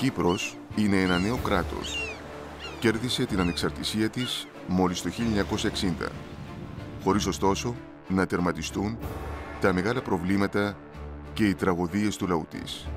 Η Κύπρος είναι ένα νέο κράτος. Κέρδισε την ανεξαρτησία της μόλις το 1960, χωρίς ωστόσο να τερματιστούν τα μεγάλα προβλήματα και οι τραγωδίες του λαού της.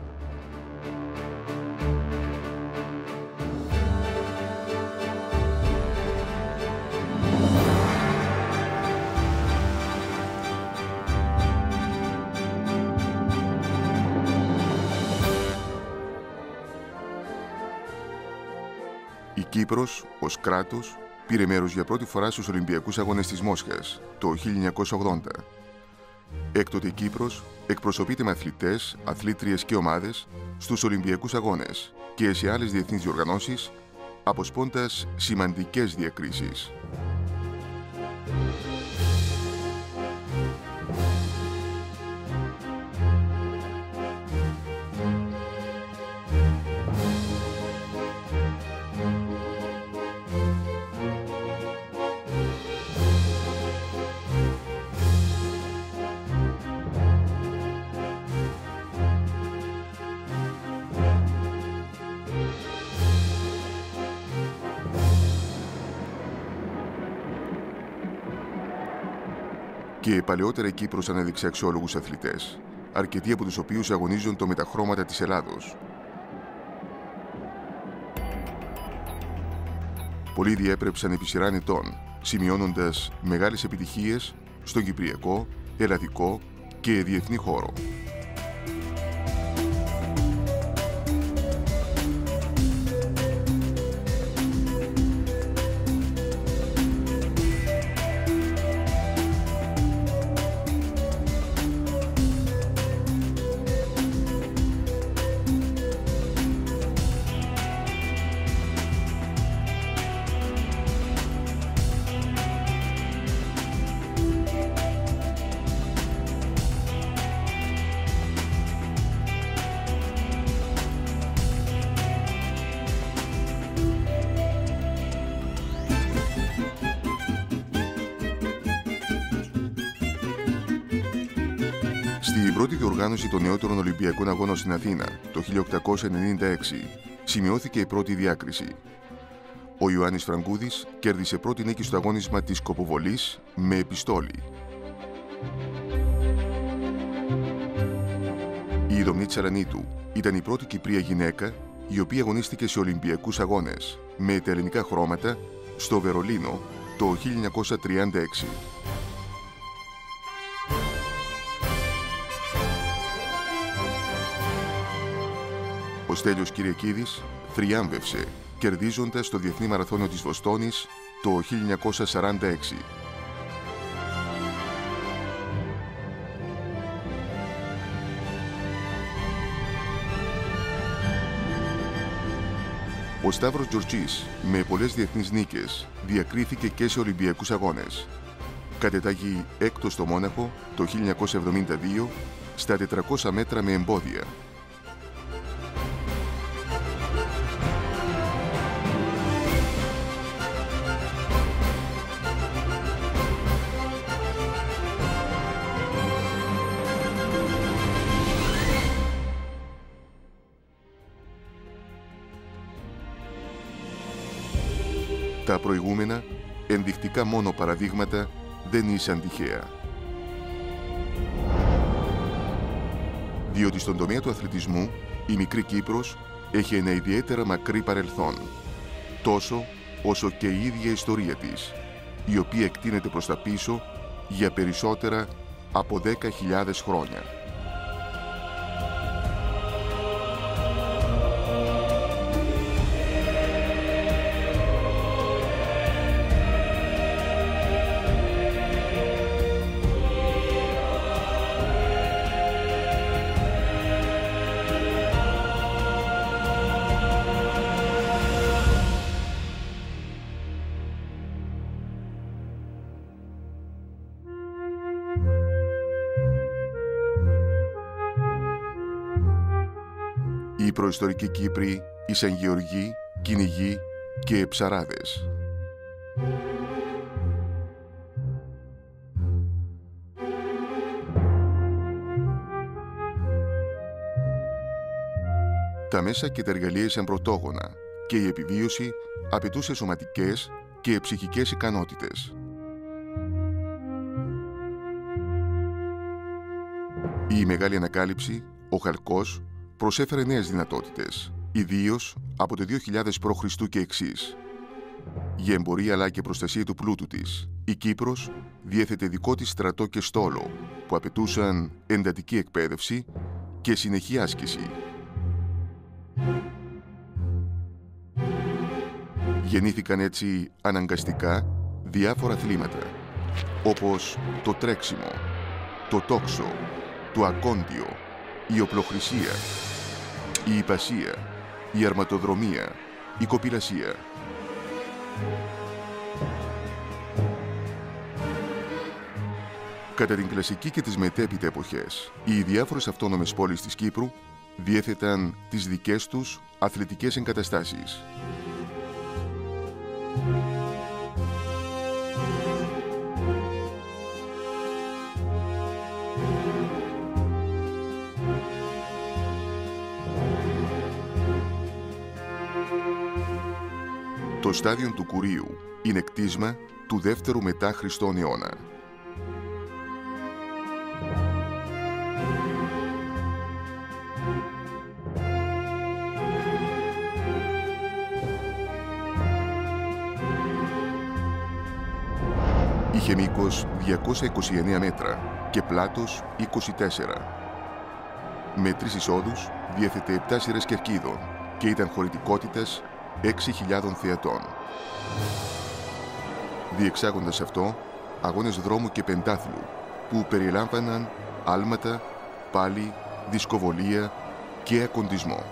Η Κύπρος, ως κράτος, πήρε μέρος για πρώτη φορά στους Ολυμπιακούς Αγώνες της Μόσχας το 1980. Έκτοτε η Κύπρος εκπροσωπείται με αθλητές, αθλήτριες και ομάδες στους Ολυμπιακούς Αγώνες και σε άλλες διεθνείς διοργανώσεις, αποσπώντας σημαντικές διακρίσεις. Και παλαιότερα η Κύπρος ανέδειξε αξιόλογους αθλητές, αρκετοί από τους οποίους αγωνίζονται με τα χρώματα της Ελλάδος. Πολλοί διέπρεψαν επί σειρά ετών, σημειώνοντας μεγάλες επιτυχίες στον Κυπριακό, Ελλαδικό και διεθνή χώρο. Στην πρώτη διοργάνωση των νεότερων Ολυμπιακών Αγώνων στην Αθήνα το 1896 σημειώθηκε η πρώτη διάκριση. Ο Ιωάννης Φραγκούδης κέρδισε πρώτη νίκη στο αγώνισμα της κοποβολής με επιστόλη. Η Ιδωμή Τσαρανίτου ήταν η πρώτη Κυπρία γυναίκα η οποία αγωνίστηκε σε Ολυμπιακούς Αγώνες με τα ελληνικά χρώματα στο Βερολίνο το 1936. Ο Στέλιος Κυριακίδης θριάμβευσε, κερδίζοντας το Διεθνή Μαραθώνιο της Βοστόνης το 1946. Ο Σταύρος Τζορτζής, με πολλές διεθνείς νίκες, διακρίθηκε και σε Ολυμπιακούς Αγώνες. Κατετάγει έκτος στο Μόναχο το 1972 στα 400 μέτρα με εμπόδια Τα προηγούμενα, ενδεικτικά μόνο παραδείγματα, δεν ήσαν τυχαία. Διότι στον τομέα του αθλητισμού, η μικρή Κύπρος έχει ένα ιδιαίτερα μακρύ παρελθόν. Τόσο όσο και η ίδια ιστορία της, η οποία εκτείνεται προς τα πίσω για περισσότερα από 10.000 χρόνια. Προϊστορικοί Κύπροι ήσαν γεωργοί, κυνηγοί και ψαράδες. Τα μέσα και τα εργαλεία ήσαν πρωτόγωνα και η επιβίωση απαιτούσε σωματικές και ψυχικές ικανότητες. Η μεγάλη ανακάλυψη, ο χαλκός, προσέφερε νέες δυνατότητες, ιδίως από το 2000 π.Χ. και εξής. Για εμπορία αλλά και προστασία του πλούτου της, η Κύπρος διέθετε δικό της στρατό και στόλο που απαιτούσαν εντατική εκπαίδευση και συνεχή άσκηση. Γεννήθηκαν έτσι αναγκαστικά διάφορα αθλήματα, όπως το τρέξιμο, το τόξο, το ακόντιο, η οπλοχρησία, η υπασία, η αρματοδρομία, η κοπηλασία. Κατά την κλασική και τις μετέπειτα εποχές, οι διάφορες αυτόνομες πόλεις της Κύπρου διέθεταν τις δικές τους αθλητικές εγκαταστάσεις. Το στάδιο του Κουρίου είναι κτίσμα του δεύτερου μετά Χριστόν αιώνα. Είχε μήκος 229 μέτρα και πλάτος 24. Με τρεις εισόδους διέθετε 7 σειρές κερκίδων και ήταν χωρητικότητας 6.000 θεατών. Διεξάγοντας αυτό, αγώνες δρόμου και πεντάθλου που περιλάμβαναν άλματα, πάλι, δισκοβολία και ακοντισμό.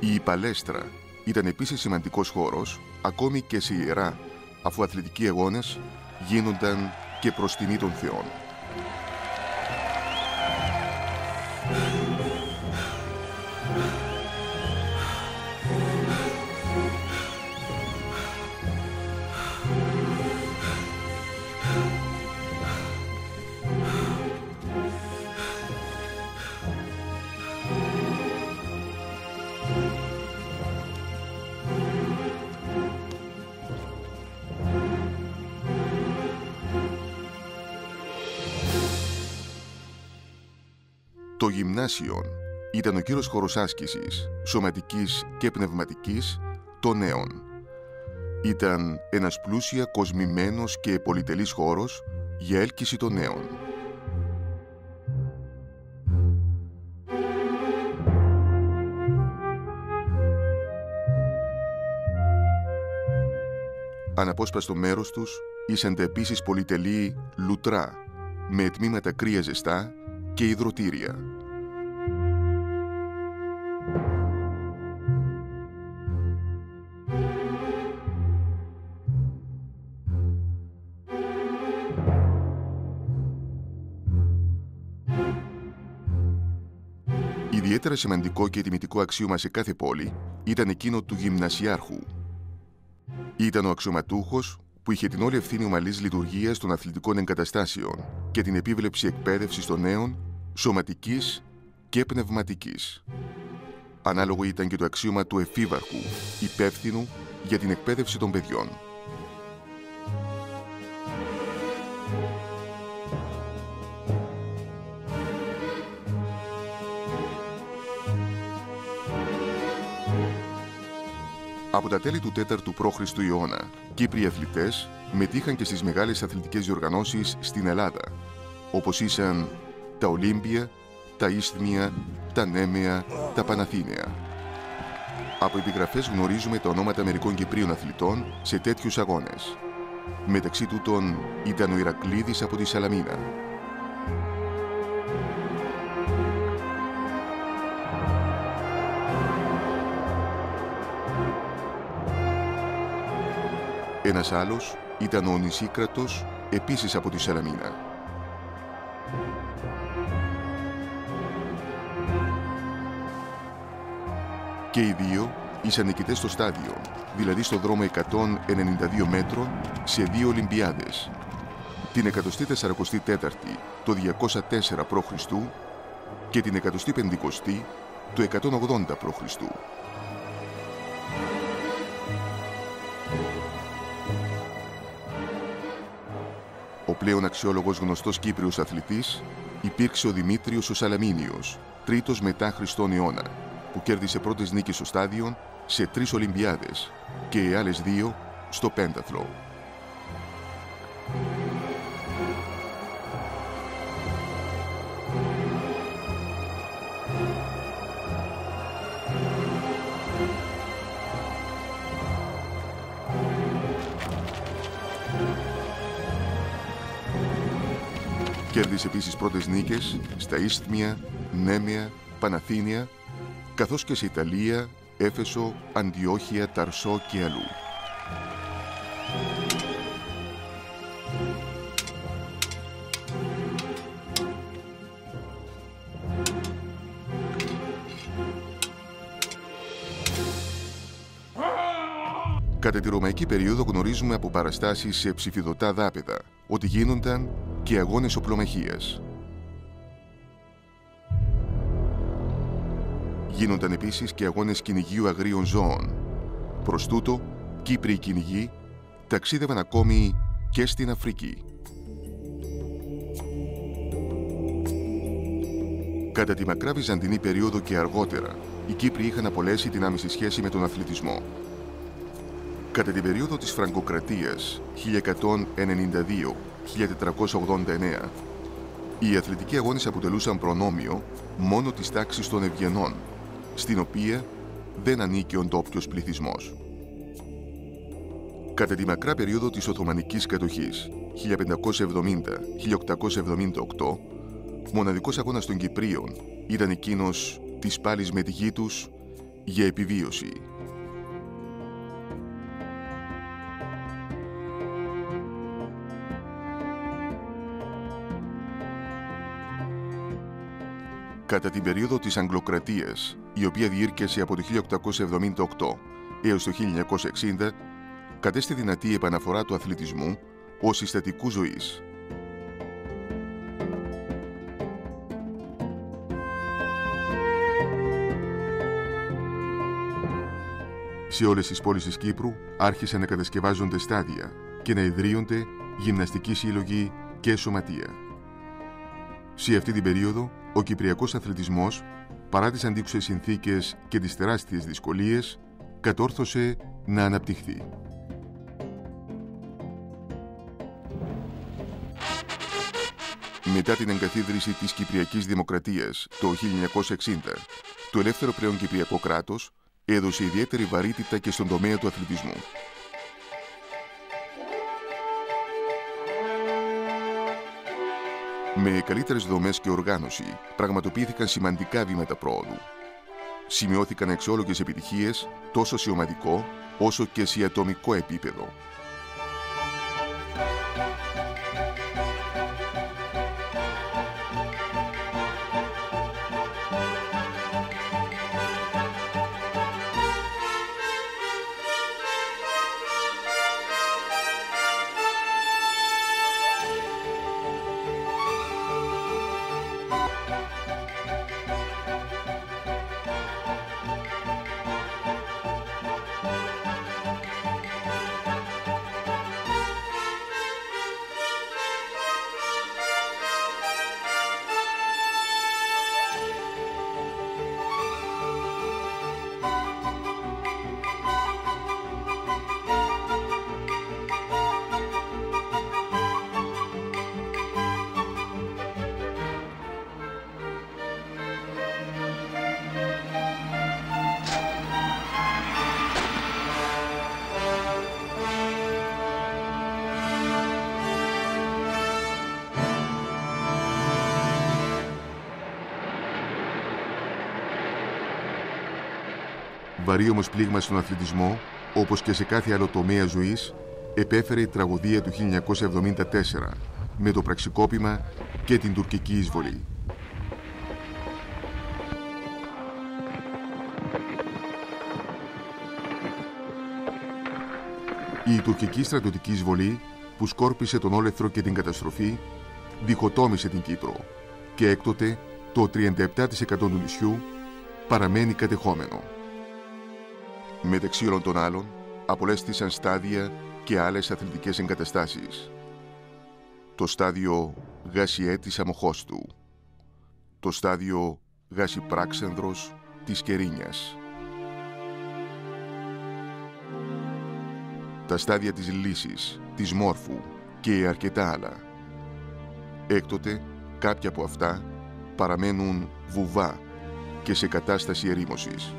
Η παλέστρα ήταν επίσης σημαντικός χώρος, ακόμη και σε ιερά, αφού αθλητικοί αγώνες γίνονταν και προς τιμή των θεών. Το γυμνάσιο ήταν ο κύριος χώρος άσκησης, σωματικής και πνευματικής, των νέων. Ήταν ένας πλούσια κοσμημένος και πολυτελής χώρος για έλκυση των νέων. Αναπόσπαστο μέρος τους ήσανται επίσης πολυτελή λουτρά, με τμήματα κρύα ζεστά και υδροτήρια. Ιδιαίτερα σημαντικό και τιμητικό αξίωμα σε κάθε πόλη ήταν εκείνο του γυμνασιάρχου. Ήταν ο αξιωματούχος που είχε την όλη ευθύνη ομαλής λειτουργίας των αθλητικών εγκαταστάσεων και την επίβλεψη εκπαίδευσης των νέων, σωματικής και πνευματικής. Ανάλογο ήταν και το αξίωμα του εφήβαρχου, υπεύθυνου για την εκπαίδευση των παιδιών. Από τα τέλη του 4ου π.Χ. αιώνα, Κύπροι αθλητές μετήχαν και στις μεγάλες αθλητικές διοργανώσεις στην Ελλάδα, όπως ήσαν τα Ολύμπια, τα Ίσθμια, τα Νέμεα, τα Παναθήναια. Από επιγραφές γνωρίζουμε τα ονόματα μερικών Κυπρίων αθλητών σε τέτοιους αγώνες. Μεταξύ τούτων ήταν ο Ηρακλήδης από τη Σαλαμίνα, Ένας άλλος ήταν ο Νησίκρατος, επίσης από τη Σαλαμίνα. Και οι δύο ήσαν νικητές στο στάδιο, δηλαδή στο δρόμο 192 μέτρων σε δύο Ολυμπιάδες. Την 144η το 204 π.Χ. και την 150η το 180 π.Χ. πλέον αξιόλογος γνωστός Κύπριος αθλητής υπήρξε ο Δημήτριος ο Σαλαμίνιος, τρίτος μετά Χριστόν αιώνα, που κέρδισε πρώτες νίκες στο στάδιο σε τρεις Ολυμπιάδες και οι άλλες δύο στο πένταθλο. Κέρδισε επίσης πρώτες νίκες στα Ίσθμια, Νέμια, Παναθήνια, καθώς και σε Ιταλία, Έφεσο, Αντιόχεια, Ταρσό και αλλού. Κατά τη ρωμαϊκή περίοδο γνωρίζουμε από παραστάσεις σε ψηφιδωτά δάπεδα ότι γίνονταν και αγώνες οπλομαχίας. Γίνονταν επίσης και αγώνες κυνηγίου αγρίων ζώων. Προς τούτο, Κύπροι κυνηγοί ταξίδευαν ακόμη και στην Αφρική. Κατά τη μακρά βυζαντινή περίοδο και αργότερα, οι Κύπροι είχαν απολέσει την άμεση σχέση με τον αθλητισμό. Κατά την περίοδο της Φραγκοκρατίας 1192-1489, οι αθλητικοί αγώνες αποτελούσαν προνόμιο μόνο της τάξης των ευγενών, στην οποία δεν ανήκει ο ντόπιος πληθυσμός. Κατά τη μακρά περίοδο της Οθωμανικής κατοχής 1570-1878, μοναδικός αγώνας των Κυπρίων ήταν εκείνος της πάλης με τη γη τους για επιβίωση. Κατά την περίοδο της Αγγλοκρατίας, η οποία διήρκεσε από το 1878 έως το 1960, κατέστη δυνατή η επαναφορά του αθλητισμού ως συστατικού ζωής. Σε όλες τις πόλεις της Κύπρου άρχισαν να κατασκευάζονται στάδια και να ιδρύονται γυμναστικοί σύλλογοι και σωματεία. Σε αυτή την περίοδο, ο Κυπριακός αθλητισμός, παρά τις αντίξωες συνθήκες και τις τεράστιες δυσκολίες, κατόρθωσε να αναπτυχθεί. Μετά την εγκαθίδρυση της Κυπριακής Δημοκρατίας το 1960, το ελεύθερο πλέον Κυπριακό κράτος έδωσε ιδιαίτερη βαρύτητα και στον τομέα του αθλητισμού. Με καλύτερες δομές και οργάνωση πραγματοποιήθηκαν σημαντικά βήματα πρόοδου. Σημειώθηκαν εξόλογες επιτυχίες τόσο σε ομαδικό όσο και σε ατομικό επίπεδο. βαρύ όμως πλήγμα στον αθλητισμό, όπως και σε κάθε άλλο τομέα ζωής, επέφερε η τραγωδία του 1974 με το πραξικόπημα και την τουρκική εισβολή. Η τουρκική στρατιωτική εισβολή που σκόρπισε τον όλεθρο και την καταστροφή διχοτόμησε την Κύπρο και έκτοτε το 37% του νησιού παραμένει κατεχόμενο. Μεταξύ όλων των άλλων, απολέστησαν στάδια και άλλες αθλητικές εγκαταστάσεις. Το στάδιο Γασιέ της Αμοχώστου, το στάδιο Γάσι Πράξενδρος της Κερίνιας, τα στάδια της Λύσης, της Μόρφου και αρκετά άλλα. Έκτοτε, κάποια από αυτά παραμένουν βουβά και σε κατάσταση ερήμωσης.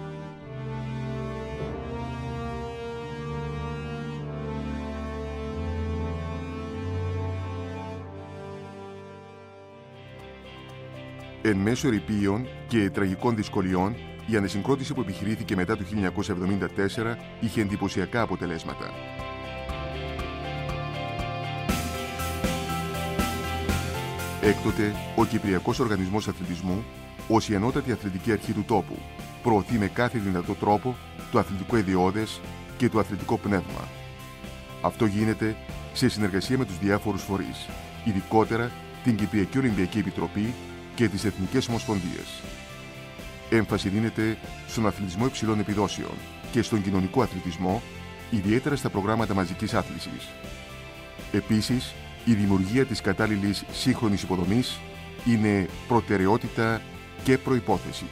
Εν μέσω ερηπείων και τραγικών δυσκολιών, η ανασυγκρότηση που επιχειρήθηκε μετά το 1974 είχε εντυπωσιακά αποτελέσματα. Έκτοτε, ο Κυπριακός Οργανισμός Αθλητισμού, ως η ενότατη αθλητική αρχή του τόπου, προωθεί με κάθε δυνατό τρόπο το αθλητικό ιδιώδες και το αθλητικό πνεύμα. Αυτό γίνεται σε συνεργασία με τους διάφορους φορείς, ειδικότερα την Κυπριακή Ολυμπιακή Επιτροπή και τις Εθνικές Ομοσπονδίες. Έμφαση δίνεται στον αθλητισμό υψηλών επιδόσεων και στον κοινωνικό αθλητισμό, ιδιαίτερα στα προγράμματα μαζικής άθλησης. Επίσης, η δημιουργία της κατάλληλης σύγχρονης υποδομής είναι προτεραιότητα και προϋπόθεση.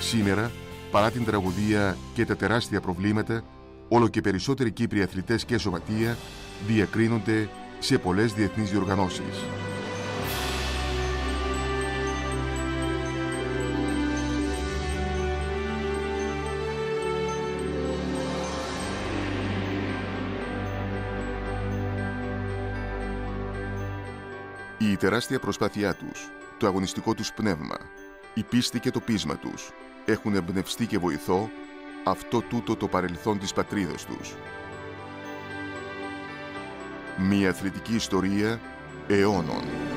Σήμερα, παρά την τραγωδία και τα τεράστια προβλήματα, όλο και περισσότεροι Κύπροι αθλητές και σωματεία διακρίνονται σε πολλές διεθνείς διοργανώσεις. Η τεράστια προσπάθειά τους, το αγωνιστικό τους πνεύμα, η πίστη και το πείσμα τους έχουν εμπνευστεί και βοηθό αυτό τούτο το παρελθόν της πατρίδας τους. Μια αθλητική ιστορία αιώνων.